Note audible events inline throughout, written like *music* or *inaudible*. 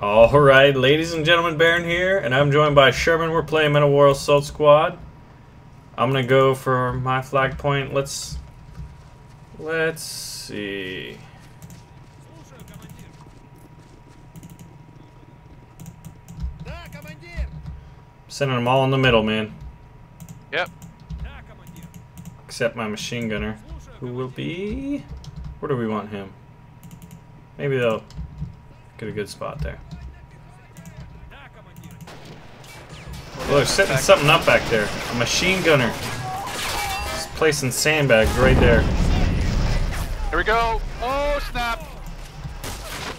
Alright, ladies and gentlemen, Baron here, and I'm joined by Sherman. We're playing Men of War Assault Squad. I'm gonna go for my flag point. Let's... Let's see... Sending them all in the middle, man. Yep. Except my machine gunner, who will be... Where do we want him? Maybe they'll Get a good spot there. Oh, they're setting something up back there. A machine gunner. He's placing sandbags right there. Here we go. Oh, snap.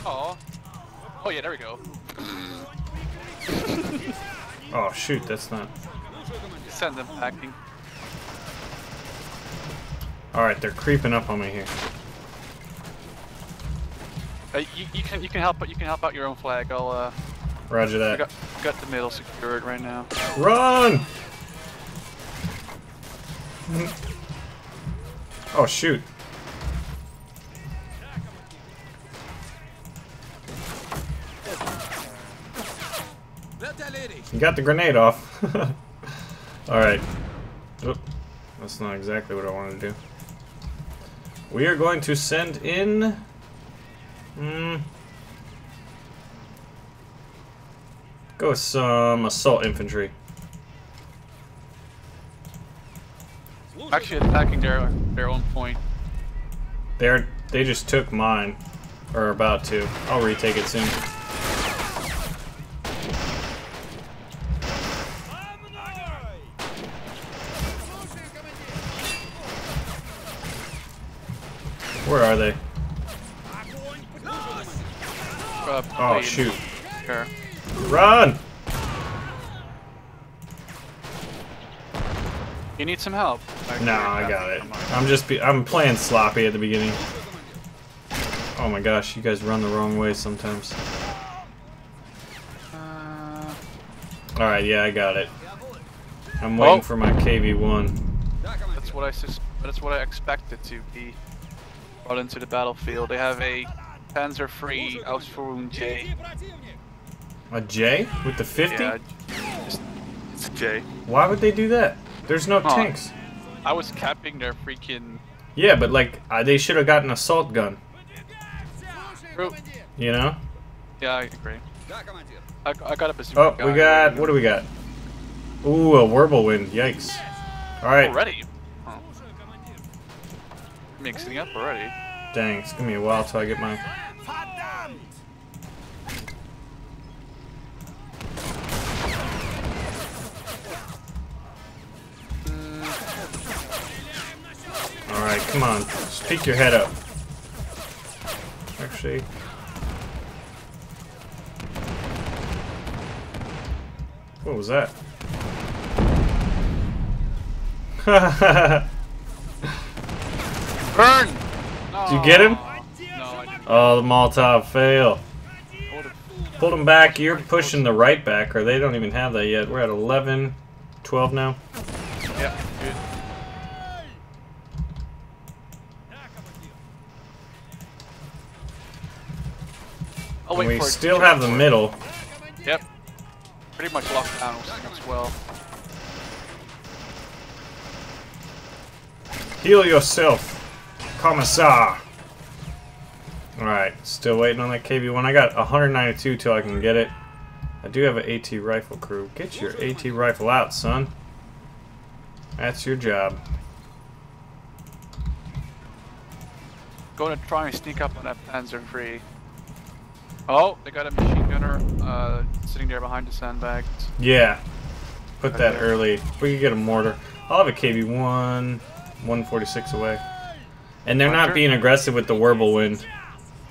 Oh. Oh, yeah, there we go. *laughs* oh, shoot, that's not... Send them packing. Alright, they're creeping up on me here. Uh, you, you, can you can help you can help out your own flag. I'll. Uh, Roger that. Got, got the middle secured right now. Run! oh shoot! You got the grenade off. *laughs* All right. Oop. That's not exactly what I wanted to do. We are going to send in Mm. Go with some assault infantry. Actually attacking their their own point. They're they just took mine. Or about to. I'll retake it soon. Where are they? Oh, shoot. Sure. Run! You need some help. No, I got it. I'm just I'm playing sloppy at the beginning. Oh my gosh, you guys run the wrong way sometimes. Uh... Alright, yeah, I got it. I'm waiting for my KV-1. That's what I that's what I expected to be brought into the battlefield. They have a Hands are free. Out for room J. A J? With the 50? Yeah, it's a J. Why would they do that? There's no huh. tanks. I was capping their freaking... Yeah, but like, uh, they should have gotten an assault gun. True. You know? Yeah, I agree. I, I got a Oh, we got... What do we got? Ooh, a whirlwind. Yikes. Alright. Already? Mixing up already. Dang, it's gonna be a while till I get mine. Come on. Just peek your head up. Actually... What was that? *laughs* Burn! Did you get him? No, I didn't. oh, the Molotov fail. I would've- Pulled him back. You're pushing the right back, or they don't even have that yet. We're at 11, 12 now. Wait we for it still have the middle. Yep. Pretty much locked down as well. Heal yourself, Commissar. Alright, still waiting on that KV-1. I got 192 till I can get it. I do have an AT rifle crew. Get your AT rifle out, son. That's your job. Going to try and sneak up on that Panzer III. Oh, they got a machine gunner uh, sitting there behind the sandbags. Yeah. Put that Okay. early. We could get a mortar. I'll have a KV-1, 146 away. And they're not being aggressive with the Whirlwind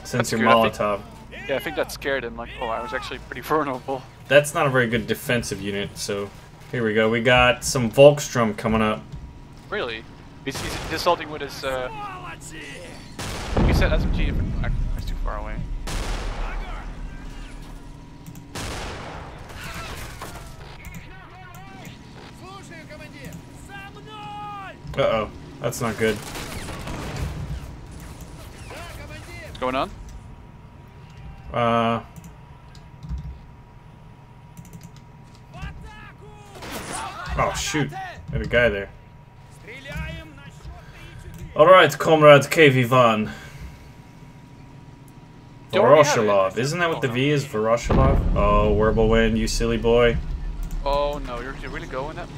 since That's your good, I think- Molotov. Yeah, I think that scared him. Like, oh, I was actually pretty *laughs* vulnerable. That's not a very good defensive unit, so here we go. We got some Volkssturm coming up. Really? He's, he's assaulting with his. Uh, he said SMG. Uh-oh. That's not good. What's going on? Uh... Oh, shoot. There's a guy there. Alright, comrade KV Van. Voroshilov. Isn't that what the oh, V is? Voroshilov? Oh, Wirbelwind, you silly boy. Oh no, you're, you're really going up?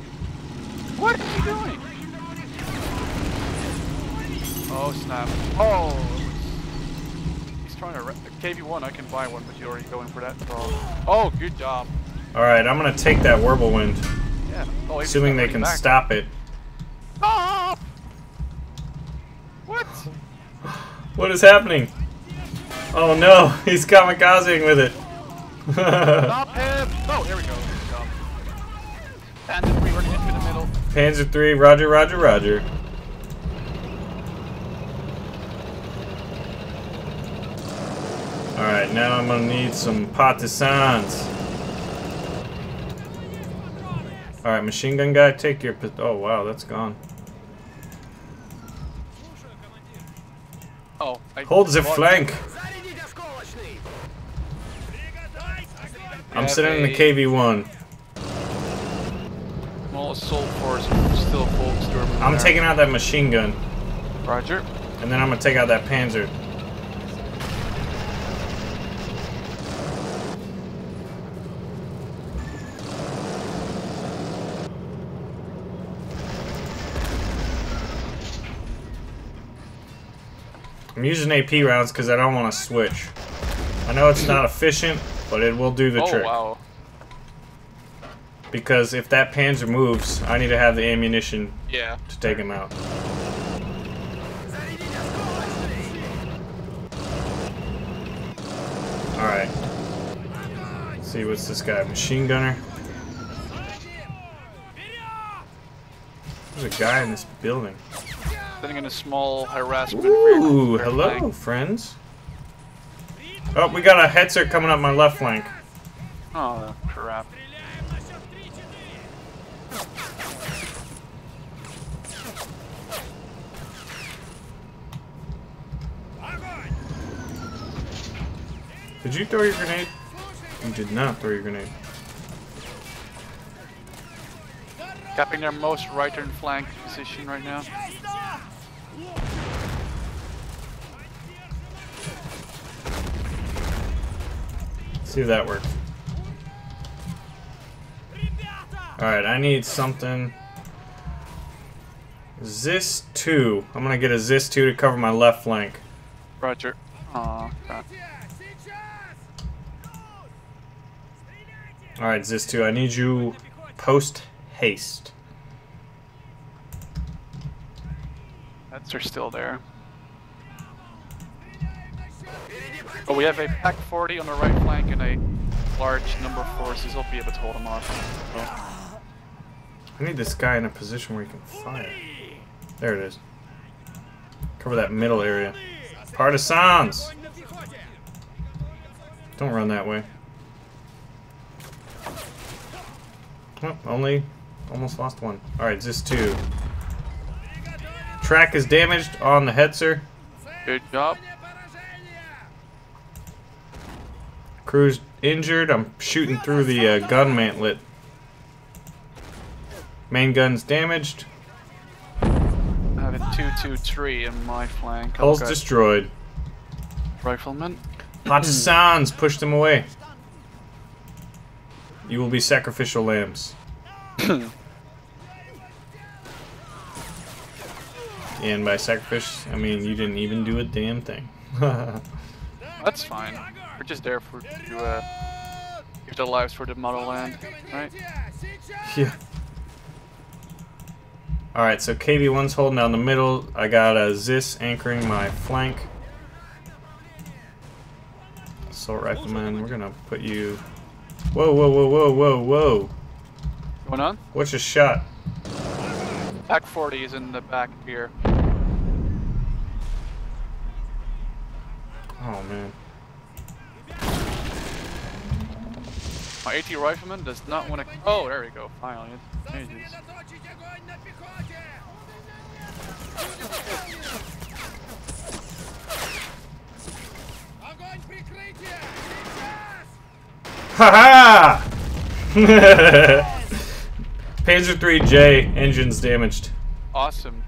What are you doing? Oh snap. Oh! was- He's trying to. Re- KV1, I can buy one, but you're already going for that. Oh, oh good job. Alright, I'm gonna take that Wirbelwind. Yeah. Oh, Assuming they can back. stop it. Stop! What? What is happening? Oh no, *laughs* he's kamikazing with it. *laughs* Stop him! Oh, there we go. Panzer 3 running into the middle. Panzer 3, roger, roger, roger. Now I'm gonna need some partisans. Alright, machine gun guy, take your... Oh, wow, that's gone. Oh, I Hold the flank! I'm sitting in the KV-1. Small assault force still full I'm taking out that machine gun. Roger. And then I'm gonna take out that panzer. I'm using AP rounds because I don't want to switch. I know it's not efficient, but it will do the oh, trick. Wow. Because if that Panzer moves, I need to have the ammunition yeah. to take him out. Alright. See what's this guy? Machine gunner? There's a guy in this building sending in a small harassment. Ooh, hello, flank. friends. Oh, we got a Hetzer coming up my left flank. Oh, crap. Did you throw your grenade? You did not throw your grenade. Capping their most right-hand flank position right now. see if that works. Alright, I need something. Zis 2. I'm gonna get a Zis 2 to cover my left flank. Roger. Oh, Alright, Zis 2, I need you post haste. That's are still there. But we have a Pak 40 on the right flank and a large number of forces. I'll be able to hold them off. I need this guy in a position where he can fire. There it is. Cover that middle area. Partisans! Don't run that way. Oh, only almost lost one. Alright, just two. Track is damaged on the Hetzer. Good job. Crew's injured. I'm shooting through the uh, gun mantlet. Main gun's damaged. I have a 223 in my flank. I've Hull's got destroyed. Rifleman. Partisans, *clears throat* push them away. You will be sacrificial lambs. *clears throat* and by sacrifice, I mean you didn't even do a damn thing. *laughs* That's fine. We're just there for to uh, give the lives for the motherland, right? Yeah. All right, so KV-1's holding down the middle. I got a Zis anchoring my flank. Assault rifleman, we're gonna put you. Whoa, whoa, whoa, whoa, whoa, whoa. Going on? What's your shot? Pak 40 is in the back here. Oh man. My AT rifleman does not want to. Oh, there we go. Finally, it changes. Haha! *laughs* Panzer 3J engines damaged. Awesome.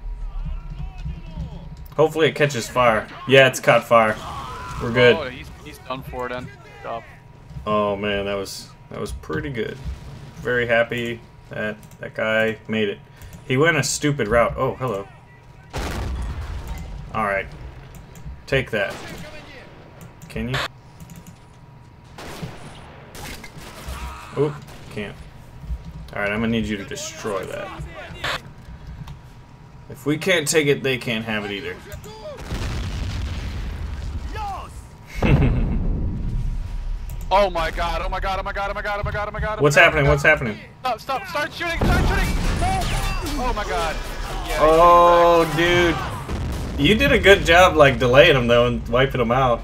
Hopefully it catches fire. Yeah, it's caught fire. We're good. Oh, he's, he's done for then. Stop. Oh man, that was that was pretty good. Very happy that that guy made it. He went a stupid route. Oh, hello. All right, take that. Can you? Oop, can't. All right, I'm gonna need you to destroy that. If we can't take it, they can't have it either. Oh my god, oh my god, oh my god, oh my god, oh my god, oh my god. oh What's happening? What's happening? Stop, stop, start shooting, start shooting! Oh my god. Yeah, Oh, dude. You did a good job, like, delaying them, though, and wiping them out.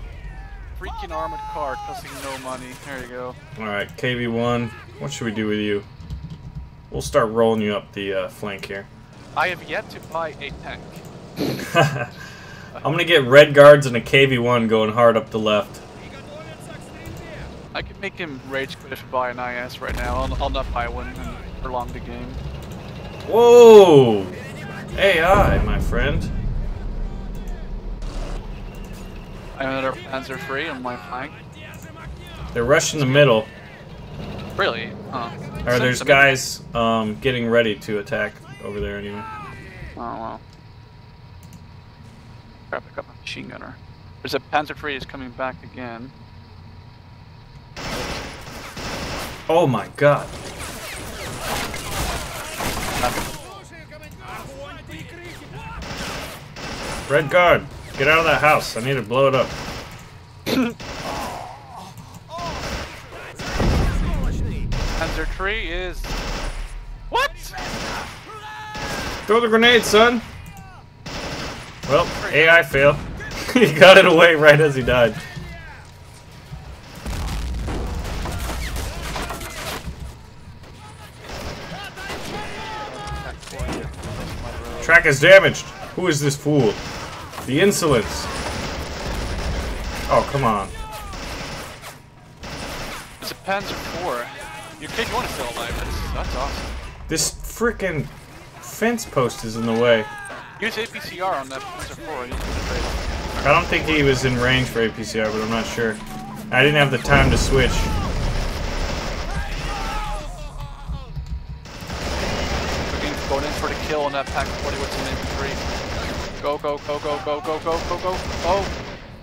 freaking armored car costing no money. There you go. Alright, KV1. What should we do with you? We'll start rolling you up the uh, flank here. I have yet to buy a tank. *laughs* I'm gonna get red guards and a KV1 going hard up the left. I could make him rage quit if I buy an IS right now. I'll, I'll not buy one and prolong the game. Whoa! AI, my friend. I have another Panzer free on my flank. They're rushing the middle. Really? Huh. Or there's guys um, getting ready to attack over there anyway. Oh well. Crap, I got my machine gunner. There's a Panzer free is coming back again. Oh my god. Red guard, get out of that house. I need to blow it up. Panzer tree is. What? Throw the grenade, son. Well, AI fail. *laughs* he got it away right as he died. Is damaged. Who is this fool? The insolence. Oh, come on. It's a Panzer four. Your kid, you want to still alive? That's, that's awesome. This freaking fence post is in the way. Use APCR on that Panzer four. He's gonna trade. I don't think he was in range for APCR, but I'm not sure. I didn't have the time to switch. kill on that Pak 40 with some infantry. Go, go, go, go, go, go, go, go, go. Oh,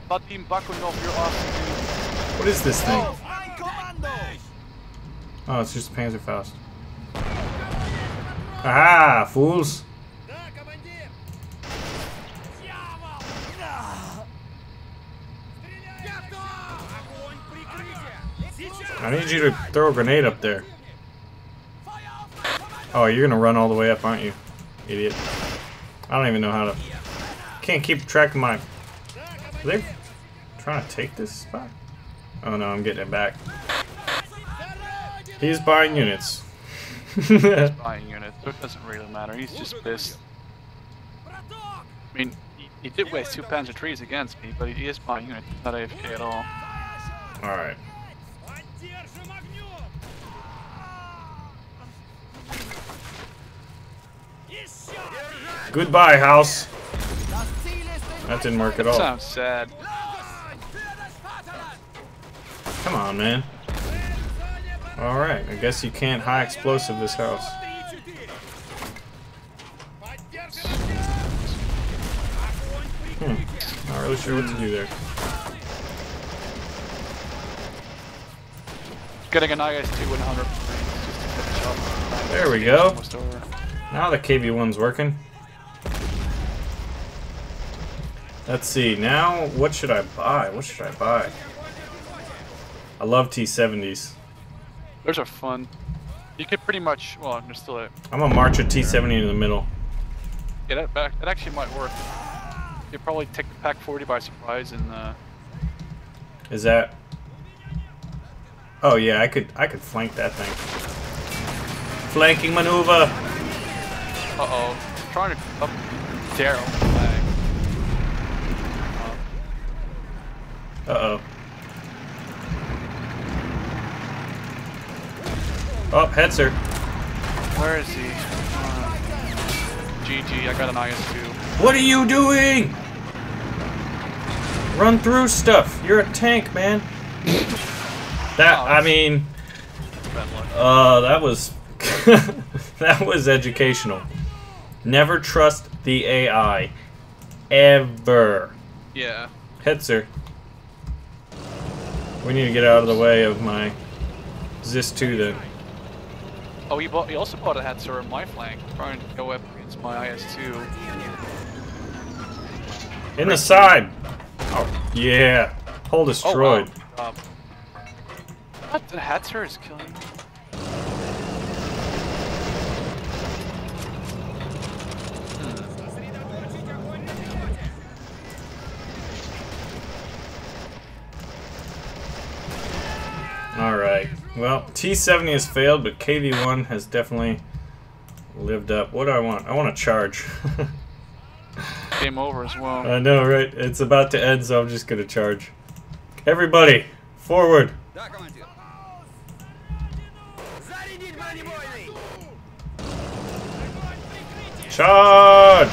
but team buckling off your ass? dude. What is this thing? Oh, oh it's just Panzerfaust. Ah, fools! I need you to throw a grenade up there. Oh, you're gonna run all the way up, aren't you? Idiot. I don't even know how to... Can't keep track of my... Are they trying to take this spot? Oh no, I'm getting it back. He's buying units. He's *laughs* Buying units, so it doesn't really matter. He's just pissed. I mean, he, he did waste two Panzer trees against me, but he is buying units. He's not AFK at all. Alright. Goodbye, house. That didn't work at all. Sounds sad. Come on, man. Alright, I guess you can't high explosive this house. Hmm. Not really sure what to do there. Getting a Nagas 2 100. There we go. Now the KV-1's working. Let's see, now what should I buy? What should I buy? I love T-70s. Those are fun. You could pretty much, well, there's still a, I'm gonna march a T-70 in the middle. yeah, that, back, that actually might work. You'd probably take the Pak 40 by surprise and, uh, Is that... Oh yeah, I could I could flank that thing. Flanking maneuver! Uh-oh, trying to up Daryl. Uh-oh. Oh, Hetzer. Where is he? Uh, GG, I got an IS-2. What are you doing? Run through stuff. You're a tank, man. That I mean, uh, that was *laughs* that was educational. Never trust the AI, ever. Yeah. Hetzer. We need to get out of the way of my Zis 2 then. Oh, he, bought, he also bought a Hetzer on my flank, trying to go up against my IS-2. In the side! Oh, yeah. Hull destroyed. Oh, wow. Um, what? The Hetzer is killing me? Well, T70 has failed, but KV1 has definitely lived up. What do I want? I want to charge. *laughs* Game over as well. I know, right? It's about to end, so I'm just going to charge. Everybody, forward. Charge!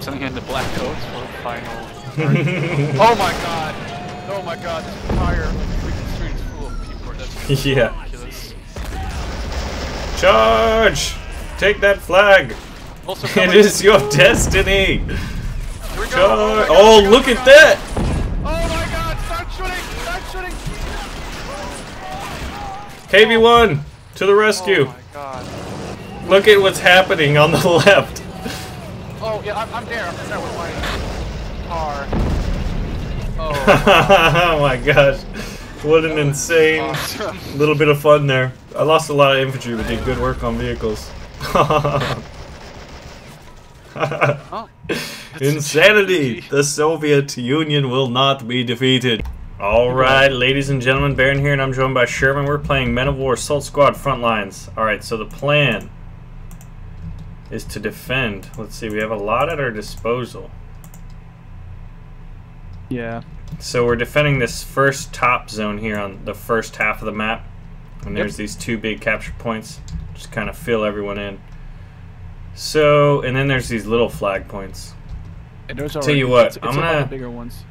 Something in the black coats for the final. *laughs* oh my god! Oh my god, this fire! *laughs* Yeah. Charge! Take that flag. *laughs* it is It your destiny. Here we go. Charge! my Oh, here look at that! Oh my god, start shooting! Start shooting! KV1 to the Oh rescue. my god. Look at what's happening on the *laughs* left. Oh yeah, I'm, I'm there. I'm there with my car. Oh, oh my gosh. What an insane awesome. little bit of fun there. I lost a lot of infantry, but did good work on vehicles. Oh, *laughs* Insanity! The Soviet Union will not be defeated. Alright, ladies and gentlemen, Baron here, and I'm joined by Sherman. We're playing Men of War Assault Squad Frontlines. Alright, so the plan is to defend. Let's see, we have a lot at our disposal. Yeah. So we're defending this first top zone here on the first half of the map. And Yep. there's these two big capture points. Just kind of fill everyone in. So, and then there's these little flag points. And those are Tell you what, it's, it's I'm gonna- bigger ones.